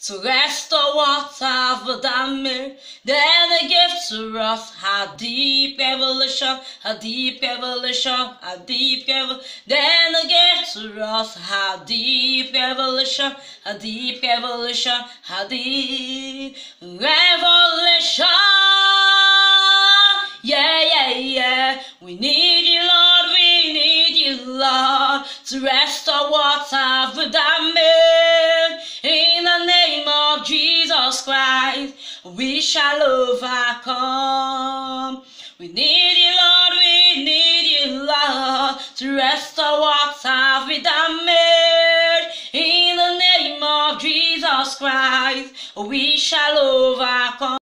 to restore what have damaged. Then a gift to us, a deep revelation, a deep revelation, a deep revelation. Then a gift to us, a deep revelation, a deep revelation, a deep revelation. Yeah, yeah, yeah. We need you, Lord. We need you, Lord, to rest what have Jesus Christ, we shall overcome. We need you, Lord. We need you, Lord, to restore what have we damaged. In the name of Jesus Christ, we shall overcome.